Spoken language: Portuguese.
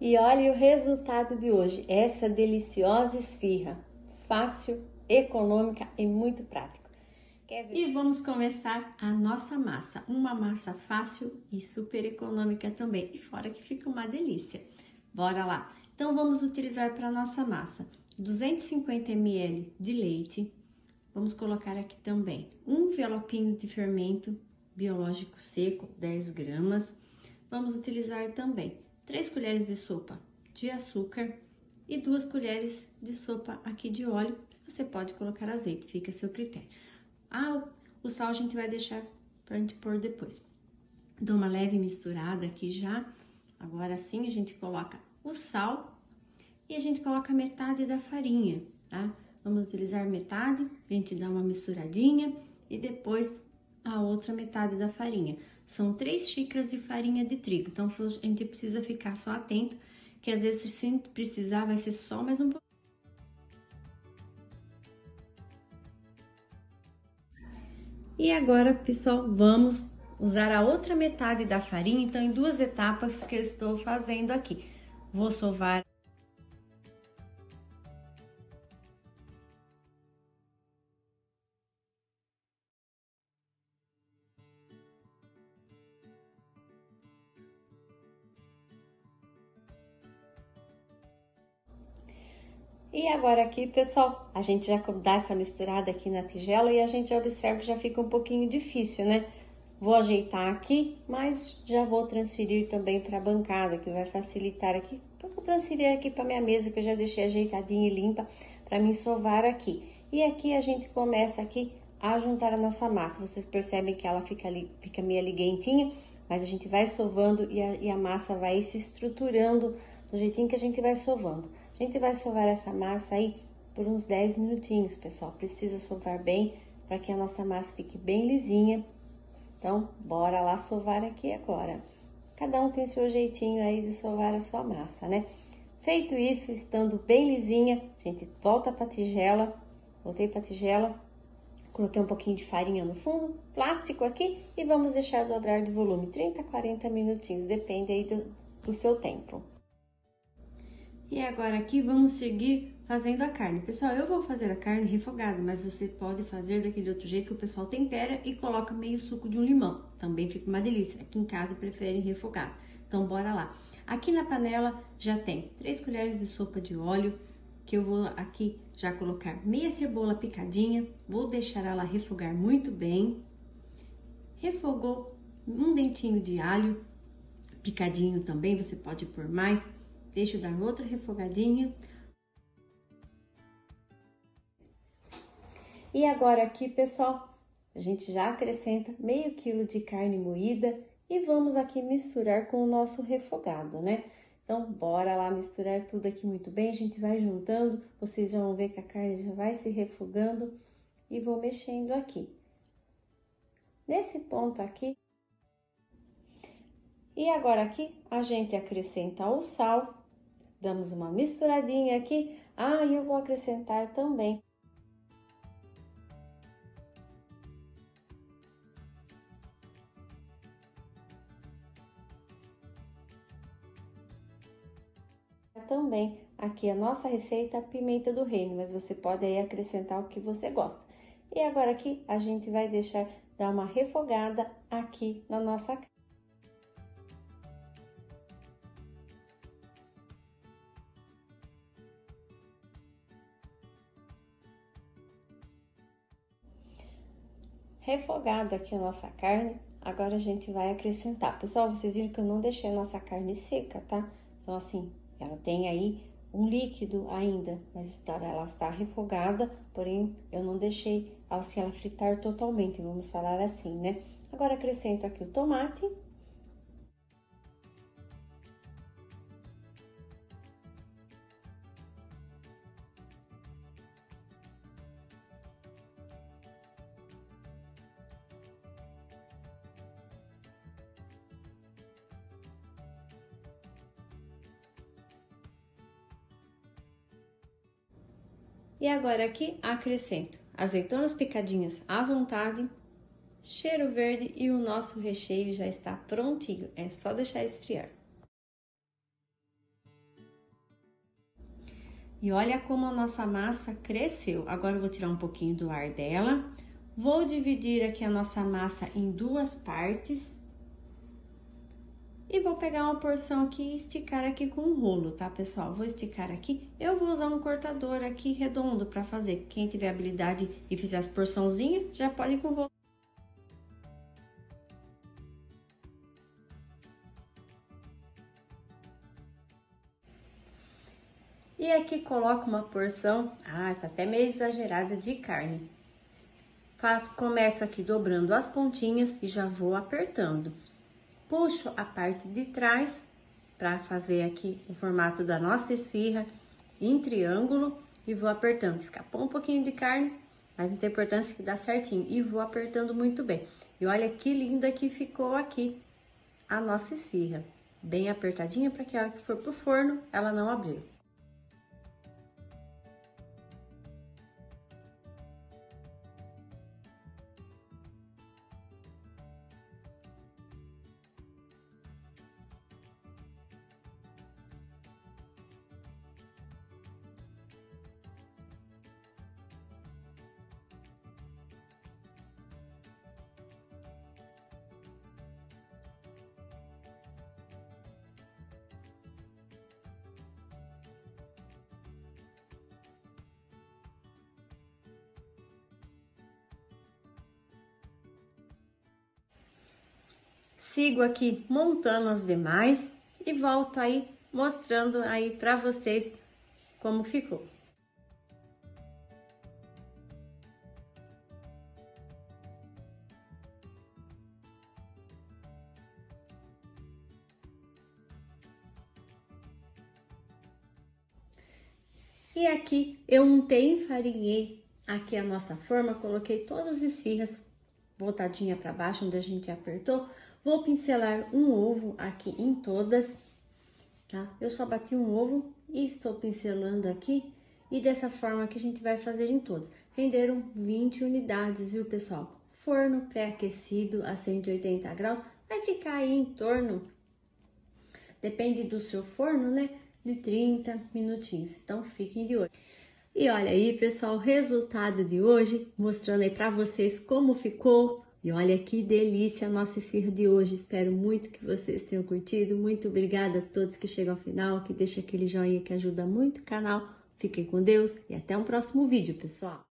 E olha o resultado de hoje, essa deliciosa esfirra, fácil, econômica e muito prática. E vamos começar a nossa massa, uma massa fácil e super econômica também, e fora que fica uma delícia. Bora lá! Então vamos utilizar para nossa massa 250 ml de leite, vamos colocar aqui também um envelopinho de fermento biológico seco, 10 gramas, vamos utilizar também 3 colheres de sopa de açúcar e 2 colheres de sopa aqui de óleo, você pode colocar azeite, fica a seu critério. Ah, o sal a gente vai deixar para a gente pôr depois. Dou uma leve misturada aqui já. Agora sim a gente coloca o sal e a gente coloca metade da farinha, tá? Vamos utilizar metade, a gente dá uma misturadinha e depois a outra metade da farinha. São três xícaras de farinha de trigo, então a gente precisa ficar só atento, que às vezes se precisar vai ser só mais um pouco. E agora, pessoal, vamos usar a outra metade da farinha, então em duas etapas que eu estou fazendo aqui. Vou sovar E agora aqui, pessoal, a gente já dá essa misturada aqui na tigela e a gente observa que já fica um pouquinho difícil, né? Vou ajeitar aqui, mas já vou transferir também para a bancada, que vai facilitar aqui. Então, vou transferir aqui para minha mesa, que eu já deixei ajeitadinha e limpa, para me sovar aqui. E aqui a gente começa aqui a juntar a nossa massa. Vocês percebem que ela fica, ali, fica meio liguentinha, mas a gente vai sovando e a, e a massa vai se estruturando do jeitinho que a gente vai sovando. A gente vai sovar essa massa aí por uns 10 minutinhos, pessoal. Precisa sovar bem para que a nossa massa fique bem lisinha. Então, bora lá sovar aqui agora. Cada um tem seu jeitinho aí de sovar a sua massa, né? Feito isso, estando bem lisinha, a gente volta para a tigela. Voltei para a tigela, coloquei um pouquinho de farinha no fundo, plástico aqui e vamos deixar dobrar de volume 30 a 40 minutinhos, depende aí do, do seu tempo. E agora aqui vamos seguir fazendo a carne. Pessoal, eu vou fazer a carne refogada, mas você pode fazer daquele outro jeito que o pessoal tempera e coloca meio suco de um limão. Também fica uma delícia. Aqui em casa preferem refogado. Então, bora lá. Aqui na panela já tem 3 colheres de sopa de óleo, que eu vou aqui já colocar meia cebola picadinha, vou deixar ela refogar muito bem. Refogou um dentinho de alho, picadinho também, você pode pôr mais Deixa eu dar outra refogadinha. E agora aqui, pessoal, a gente já acrescenta meio quilo de carne moída e vamos aqui misturar com o nosso refogado, né? Então, bora lá misturar tudo aqui muito bem. A gente vai juntando, vocês já vão ver que a carne já vai se refogando e vou mexendo aqui. Nesse ponto aqui. E agora aqui, a gente acrescenta o sal Damos uma misturadinha aqui. Ah, e eu vou acrescentar também também aqui a nossa receita pimenta do reino, mas você pode aí acrescentar o que você gosta. E agora aqui a gente vai deixar dar uma refogada aqui na nossa refogada aqui a nossa carne. Agora a gente vai acrescentar. Pessoal, vocês viram que eu não deixei a nossa carne seca, tá? Então, assim, ela tem aí um líquido ainda, mas ela está refogada, porém eu não deixei assim, ela fritar totalmente, vamos falar assim, né? Agora acrescento aqui o tomate E agora aqui acrescento azeitonas picadinhas à vontade, cheiro verde e o nosso recheio já está prontinho, é só deixar esfriar. E olha como a nossa massa cresceu. Agora eu vou tirar um pouquinho do ar dela. Vou dividir aqui a nossa massa em duas partes e vou pegar uma porção aqui e esticar aqui com um rolo, tá, pessoal? Vou esticar aqui. Eu vou usar um cortador aqui redondo para fazer. Quem tiver habilidade e fizer as porçãozinhas, já pode ir com o rolo. E aqui coloco uma porção, ah, tá até meio exagerada de carne. Faço, começo aqui dobrando as pontinhas e já vou apertando. Puxo a parte de trás para fazer aqui o formato da nossa esfirra em triângulo e vou apertando. Escapou um pouquinho de carne, mas não tem importância que dá certinho. E vou apertando muito bem. E olha que linda que ficou aqui a nossa esfirra. Bem apertadinha para que a hora que for pro forno, ela não abriu. Sigo aqui montando as demais e volto aí mostrando aí para vocês como ficou. E aqui eu untei, enfarinhei aqui a nossa forma, coloquei todas as esfirras voltadinha para baixo, onde a gente apertou, Vou pincelar um ovo aqui em todas, tá? Eu só bati um ovo e estou pincelando aqui e dessa forma que a gente vai fazer em todas. Renderam 20 unidades, viu, pessoal? Forno pré-aquecido a 180 graus, vai ficar aí em torno, depende do seu forno, né? De 30 minutinhos, então fiquem de olho. E olha aí, pessoal, o resultado de hoje, mostrando aí para vocês como ficou e olha que delícia a nossa esfirra de hoje. Espero muito que vocês tenham curtido. Muito obrigada a todos que chegam ao final, que deixam aquele joinha que ajuda muito o canal. Fiquem com Deus e até um próximo vídeo, pessoal.